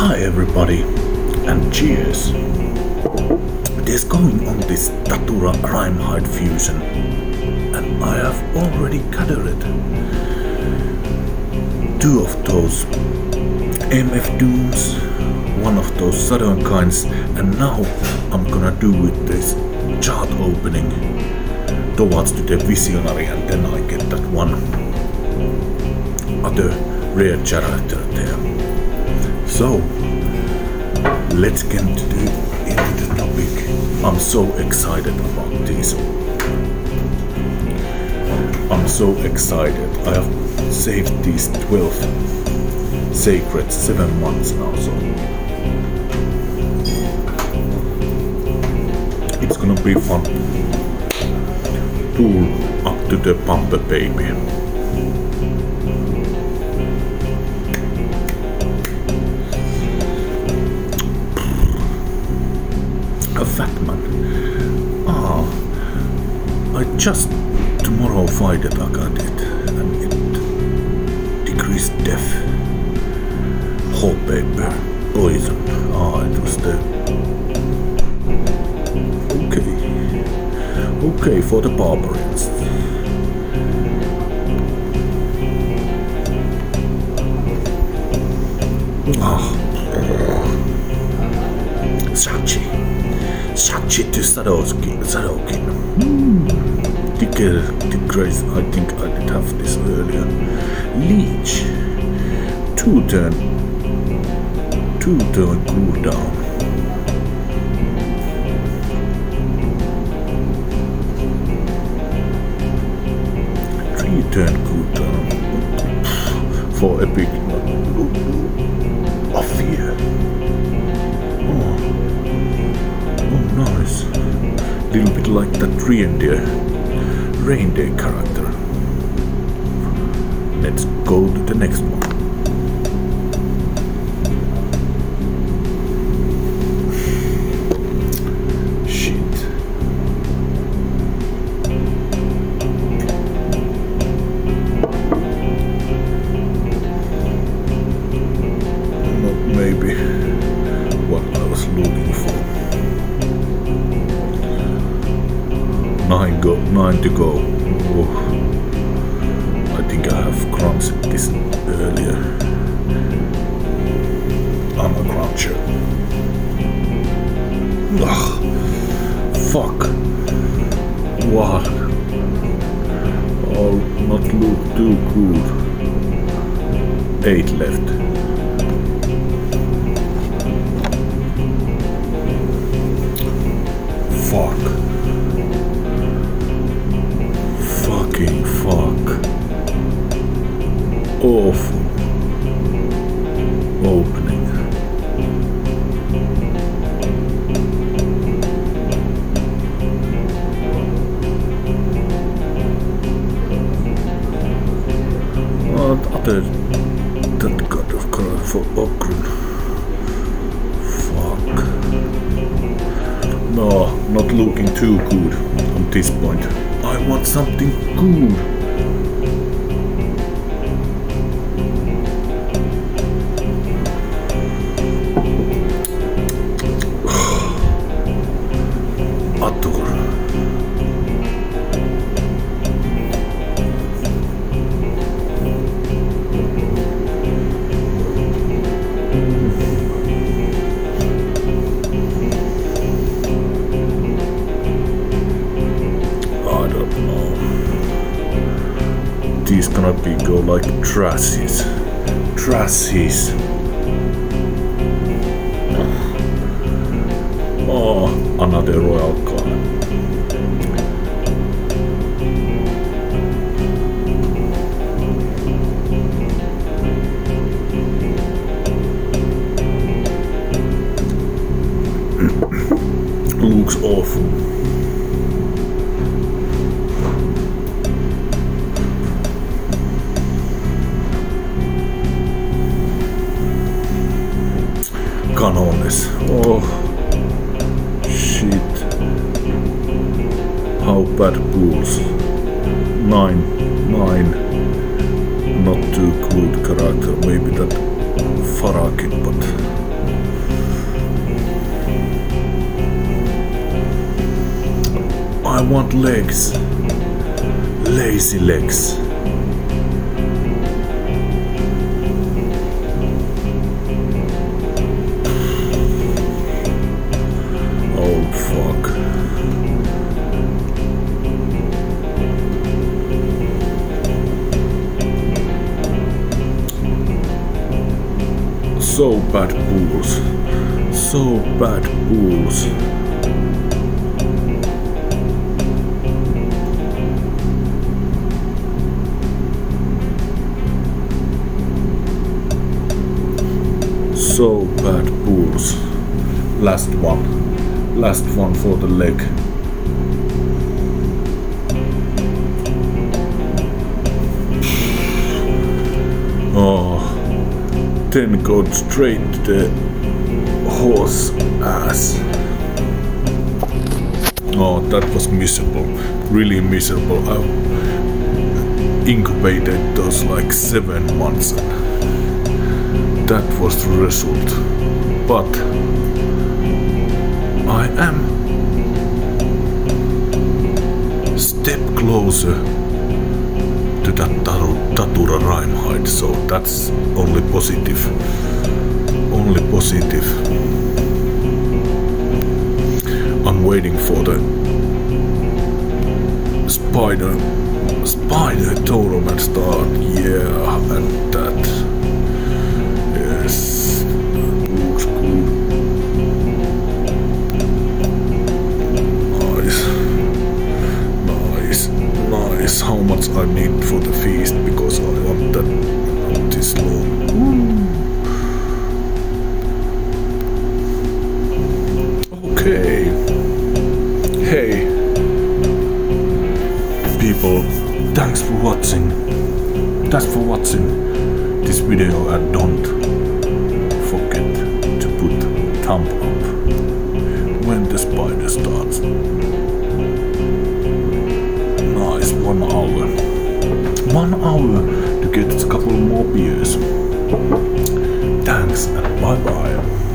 Hi everybody and cheers. There's going on this Tatura Rime fusion and I have already gathered two of those MF Dooms, one of those southern kinds and now I'm gonna do with this chart opening towards to the visionary and then I get that one other rare character there. So let's get into the, topic. I'm so excited about this. I'm so excited. I have saved these 12 sacred seven months now, so it's gonna be fun. Pull up to the pumper baby. A fat man. Ah, I just tomorrow find it, I got it, and it decreased death. Whole paper, poison. Ah, it was the. Okay. Okay, for the barbarians. To Sadowski. Sadokin. Hmm. Ticker, Grace, I think I did have this earlier. Leech. Two turn. Two turn cooldown. Three turn cooldown. For epic. Little bit like that reindeer, reindeer character. Let's go to the next one. Nine go, nine to go. Oh. I think I have crunched this earlier. I'm a cruncher. Ugh. Fuck. What? Oh, not look too good. Eight left. Not looking too good on this point. I want something good. Like trasses. Trasses. Oh, another royal card. Looks awful. Canones. Oh, shit. How bad pools? Nine, nine. Not too good character. Maybe that Faraki, but I want legs. Lazy legs. So bad pools. So bad pools. So bad pools. Last one. Last one for the leg. 10 got straight to the horse ass. Oh, that was miserable. Really miserable. I incubated those like seven months. That was the result. But I am step closer to that Taru- Tatura Rime so that's only positive. Only positive. I'm waiting for the spider spider tournament start. Yeah, and that. Looks. Nice. Nice, nice. How much I need thanks for watching. Thanks for watching this video and don't forget to put thumb up when the spider starts. Nice, one hour. One hour to get a couple more beers. Thanks and bye bye.